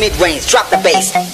mid range, drop the bass.